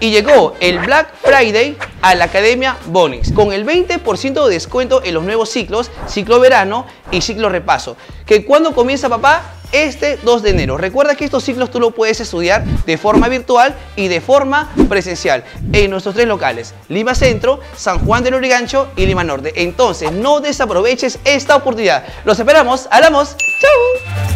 Y llegó el Black Friday a la Academia Bonix con el 20% de descuento en los nuevos ciclos, ciclo verano y ciclo repaso. ¿Que cuando comienza papá? Este 2 de enero. Recuerda que estos ciclos tú lo puedes estudiar de forma virtual y de forma presencial en nuestros tres locales, Lima Centro, San Juan del Urigancho y Lima Norte. Entonces no desaproveches esta oportunidad. Los esperamos. Hablamos. ¡Chao!